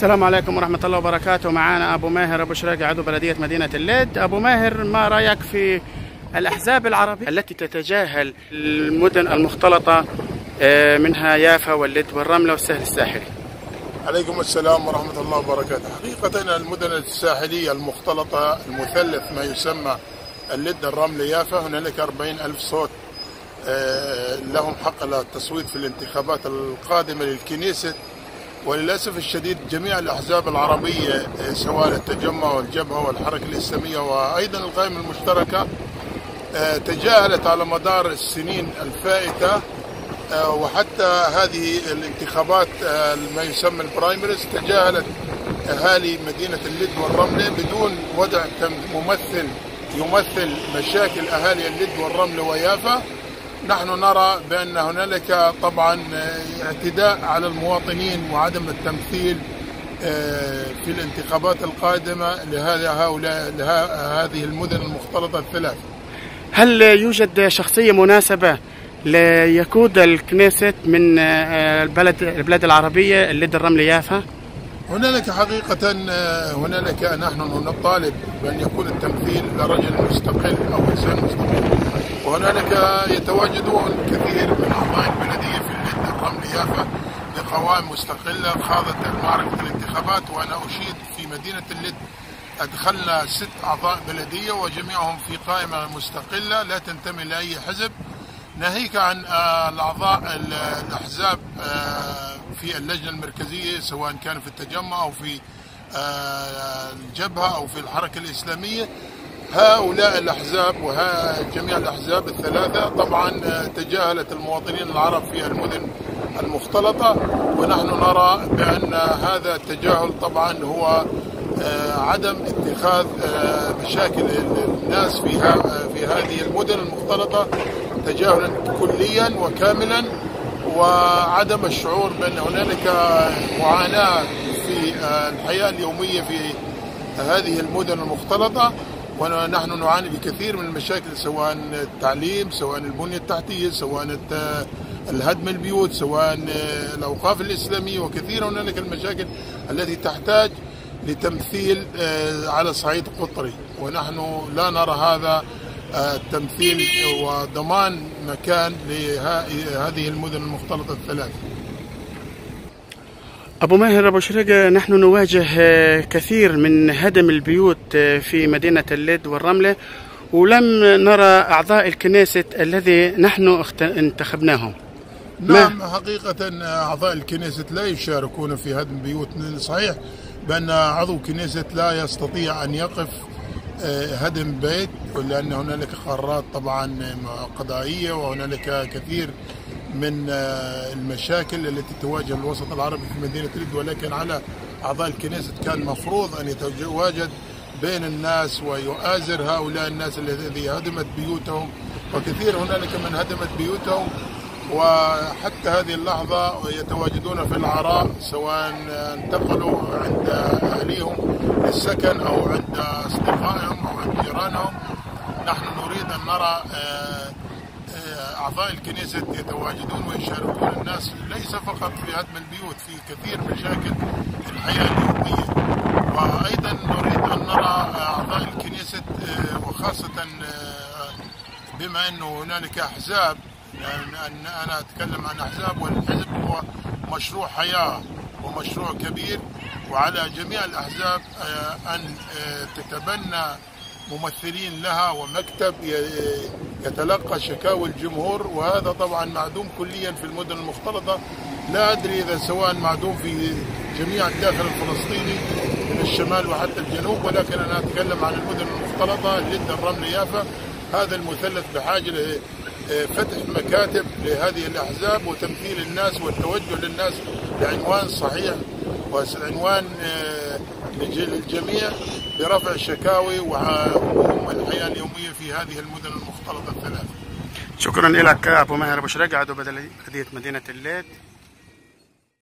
السلام عليكم ورحمة الله وبركاته. معانا أبو ماهر أبو شراقي عضو بلدية مدينة الليد. أبو ماهر ما رأيك في الأحزاب العربية التي تتجاهل المدن المختلطة آه، منها يافا واللد والرملة والسهل الساحلي؟ عليكم السلام ورحمة الله وبركاته. حقيقة المدن الساحلية المختلطة المثلث ما يسمى اللد الرمل يافا هنالك 40 ألف صوت آه، لهم حق التصويت في الانتخابات القادمة للكنيسة. وللأسف الشديد جميع الأحزاب العربية آه، سواء التجمع والجبهة والحركة الإسلامية وأيضا القائمة المشتركة آه، تجاهلت على مدار السنين الفائتة آه، وحتى هذه الانتخابات ما يسمى البرايمريز تجاهلت أهالي مدينة اللد والرملة بدون وضع ممثل يمثل مشاكل أهالي اللد والرملة ويافا. نحن نرى بأن هنالك طبعا آه، اعتداء على المواطنين وعدم التمثيل آه، في الانتخابات القادمة لهذا هؤلاء لهذه المدن المختلطة الثلاث. هل يوجد شخصية مناسبة ليقود الكنيست من آه، البلد البلاد العربية اللد الرملة يافا؟ هنالك حقيقة هنالك نحن نطالب بأن يكون التمثيل لرجل مستقل أو إنسان مستقل. وهنالك يتواجدون كثير من أعضاء البلدية في اللد الرمل يافا لقوائم مستقلة خاضت معركة الانتخابات وأنا أشيد في مدينة اللد. أدخلنا ست أعضاء بلدية وجميعهم في قائمة مستقلة لا تنتمي لأي حزب. ناهيك عن آه، الأعضاء ال- الأحزاب آه، في اللجنة المركزية سواء كان في التجمع أو في آه، الجبهة أو في الحركة الإسلامية. هؤلاء الأحزاب وجميع الأحزاب الثلاثة طبعا آه، تجاهلت المواطنين العرب في المدن المختلطة ونحن نرى بأن هذا التجاهل طبعا هو آه، عدم اتخاذ آه، مشاكل الناس في في هذه المدن المختلطة تجاهلا كليا وكاملا وعدم الشعور بأن هنالك معاناة في الحياة اليومية في هذه المدن المختلطة. ونحن نعاني بكثير من المشاكل سواء التعليم سواء البنية التحتية سواء الهدم البيوت سواء الأوقاف الإسلامية وكثير هنالك المشاكل التي تحتاج لتمثيل آه، على صعيد قطري. ونحن لا نرى هذا آه، التمثيل وضمان مكان لهذه المدن المختلطة الثلاث أبو ماهر أبو شرقة نحن نواجه آه، كثير من هدم البيوت آه، في مدينة اللد والرملة ولم نرى أعضاء الكنيست الذي نحن انتخبناهم. نعم حقيقة أعضاء الكنيسة لا يشاركون في هدم بيوت صحيح بأن عضو كنيسة لا يستطيع أن يقف آه، هدم بيت لأن هنالك قرارات طبعا قضائية وهنالك كثير من آه، المشاكل التي تواجه الوسط العربي في مدينة ريد ولكن على أعضاء الكنيسة كان مفروض أن يتواجد بين الناس ويؤازر هؤلاء الناس الذي هدمت بيوتهم وكثير هنالك من هدمت بيوتهم وحتى هذه اللحظة يتواجدون في العراء سواء انتقلوا عند أهليهم للسكن أو عند أصدقائهم أو عند جيرانهم. نحن نريد أن نرى آه، أعضاء الكنيسة يتواجدون ويشاركون. الناس ليس فقط في هدم البيوت في كثير مشاكل الحياة اليومية. وأيضا نريد أن نرى أعضاء الكنيسة آه، وخاصة آه، بما أنه هنالك أحزاب لأن أن أنا أتكلم عن أحزاب والحزب هو مشروع حياة ومشروع كبير. وعلى جميع الأحزاب آه، أن آه، تتبنى ممثلين لها ومكتب يتلقى شكاوى الجمهور وهذا طبعا معدوم كليا في المدن المختلطة. لا أدري إذا سواء معدوم في جميع الداخل الفلسطيني من الشمال وحتى الجنوب ولكن أنا أتكلم عن المدن المختلطة اللد الرمل يافا. هذا المثلث بحاجة لفتح مكاتب لهذه الأحزاب وتمثيل الناس والتوجه للناس بعنوان صحيح وعنوان آه، للج- للجميع برفع الشكاوي وهم الحياة اليومية في هذه المدن المختلطة الثلاث شكرا لك أبو ماهر أبو شرقة عضو بلدية مدينة الليد